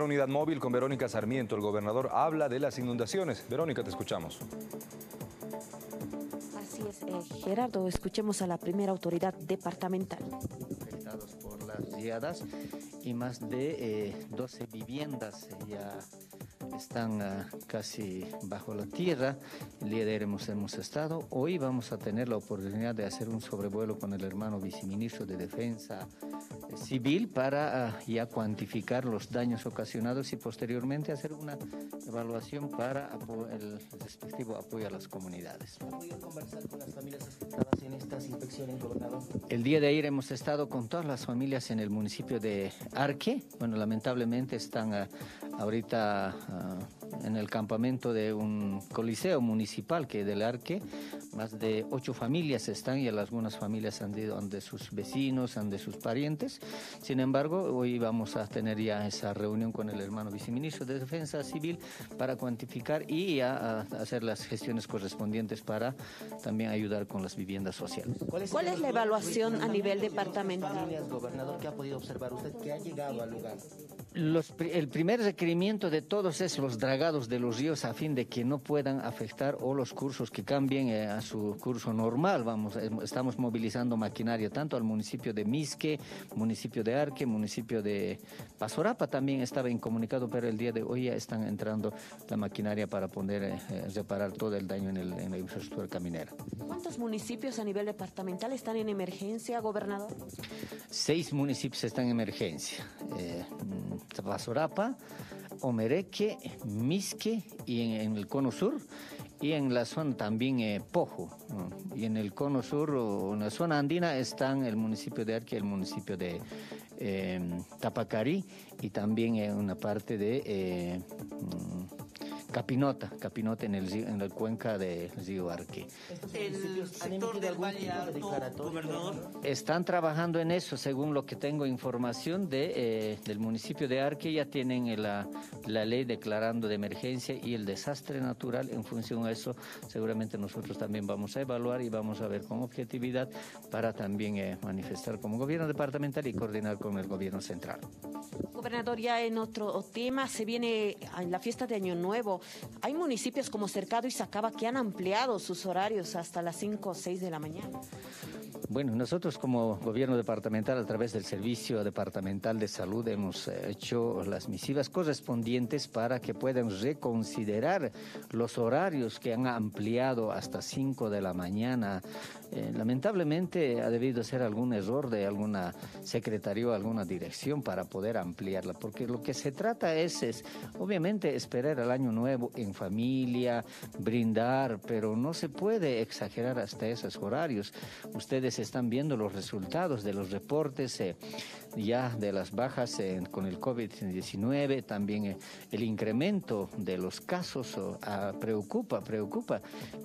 Unidad móvil con Verónica Sarmiento. El gobernador habla de las inundaciones. Verónica, te escuchamos. Así es, eh, Gerardo, escuchemos a la primera autoridad departamental. Afectados por las riadas y más de 12 eh, viviendas ya están ah, casi bajo la tierra. El día de ayer hemos, hemos estado. Hoy vamos a tener la oportunidad de hacer un sobrevuelo con el hermano viceministro de Defensa civil para ah, ya cuantificar los daños ocasionados y posteriormente hacer una evaluación para el respectivo apoyo a las comunidades. ¿Ha podido conversar con las familias afectadas en estas inspecciones, gobernador? El día de ayer hemos estado con todas las familias en el municipio de Arque. Bueno, lamentablemente están ah, ahorita ah, en el campamento de un coliseo municipal que es del Arque. Más de ocho familias están y algunas familias han ido de sus vecinos, han de sus parientes. Sin embargo, hoy vamos a tener ya esa reunión con el hermano viceministro de Defensa Civil para cuantificar y a, hacer las gestiones correspondientes para también ayudar con las viviendas sociales. ¿Cuál es, la evaluación a nivel departamental? Gobernador, ¿qué ha podido observar usted? ¿Qué ha llegado al lugar? el primer requerimiento de todos es los dragados de los ríos a fin de que no puedan afectar o los cursos que cambien eh, a su curso normal. Vamos, estamos movilizando maquinaria tanto al municipio de Misque, municipio de Arque, municipio de Pasorapa también estaba incomunicado, pero el día de hoy ya están entrando la maquinaria para poder eh, eh, reparar todo el daño en, el, en la infraestructura caminera. ¿Cuántos municipios a nivel departamental están en emergencia, gobernador? Seis municipios están en emergencia. Pasorapa, Omereque, Misque y en, el cono sur y en la zona también eh, Pojo. Y en el cono sur o en la zona andina están el municipio de Arque, el municipio de eh, Tapacarí y también en una parte de eh, Capinota, Capinota en el en la cuenca del río Arque. El sector del Valle gobernador. Están trabajando en eso, según lo que tengo información de, eh, del municipio de Arque, ya tienen la, la ley declarando de emergencia y el desastre natural. En función a eso, seguramente nosotros también vamos a evaluar y vamos a ver con objetividad para también eh, manifestar como gobierno departamental y coordinar con el gobierno central. Gobernador, ya en otro tema, se viene en la fiesta de Año Nuevo. Hay municipios como Cercado y Sacaba que han ampliado sus horarios hasta las 5 o 6 de la mañana. Bueno, nosotros como gobierno departamental a través del Servicio Departamental de Salud hemos hecho las misivas correspondientes para que puedan reconsiderar los horarios que han ampliado hasta 5 de la mañana. Eh, lamentablemente ha debido ser algún error de alguna secretaría o alguna dirección para poder ampliarla, porque lo que se trata es, es obviamente esperar el año nuevo en familia, brindar, pero no se puede exagerar hasta esos horarios. Ustedes están viendo los resultados de los reportes eh, ya de las bajas con el COVID-19, también eh, el incremento de los casos ah, preocupa, preocupa.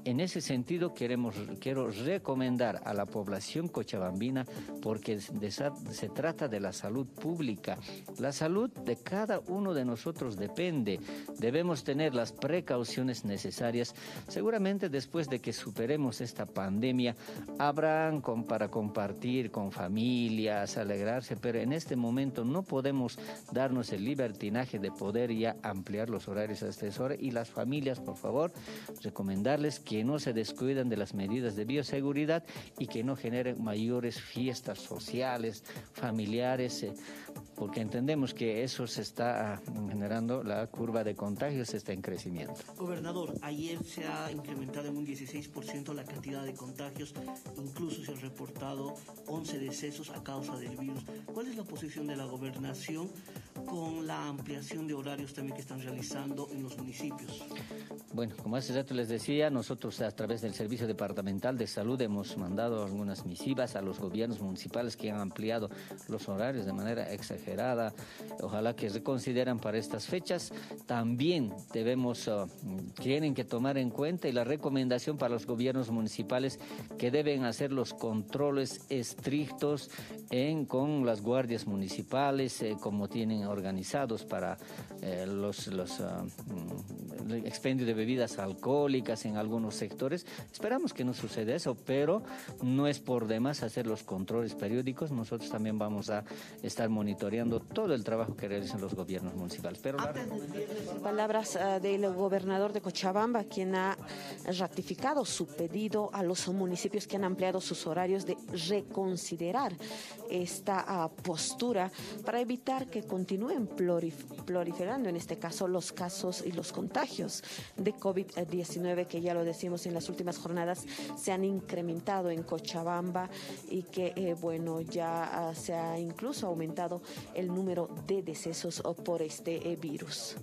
En ese sentido queremos, quiero recomendar a la población cochabambina porque se trata de la salud pública. La salud de cada uno de nosotros depende. Debemos tener las precauciones necesarias. Seguramente después de que superemos esta pandemia, habrán para compartir con familias, alegrarse, pero en este momento no podemos darnos el libertinaje de poder ya ampliar los horarios a esta hora y las familias, por favor, recomendarles que no se descuiden de las medidas de bioseguridad y que no generen mayores fiestas sociales, familiares, eh, porque entendemos que eso se está generando, la curva de contagios está en crecimiento. Gobernador, ayer se ha incrementado en un 16% la cantidad de contagios, incluso se reportado 11 decesos a causa del virus. ¿Cuál es la posición de la gobernación con la ampliación de horarios también que están realizando en los municipios? Bueno, como hace rato les decía, nosotros a través del Servicio Departamental de Salud hemos mandado algunas misivas a los gobiernos municipales que han ampliado los horarios de manera exagerada Ojalá que reconsideran para estas fechas. También debemos, uh, tienen que tomar en cuenta y la recomendación para los gobiernos municipales que deben hacer los controles estrictos en, con las guardias municipales, como tienen organizados para los, los ah, mm, expendio de bebidas alcohólicas en algunos sectores. Esperamos que no suceda eso, pero no es por demás hacer los controles periódicos. Nosotros también vamos a estar monitoreando todo el trabajo que realizan los gobiernos municipales. Pero Palabras uh, del gobernador de Cochabamba, quien ha ratificado su pedido a los municipios que han ampliado sus horarios de reconsiderar esta uh, postura para evitar que continúen proliferando, en este caso, los casos y los contagios de COVID-19, que ya lo decimos en las últimas jornadas, se han incrementado en Cochabamba y que, eh, bueno, ya uh, se ha incluso aumentado el número de decesos por este eh, virus.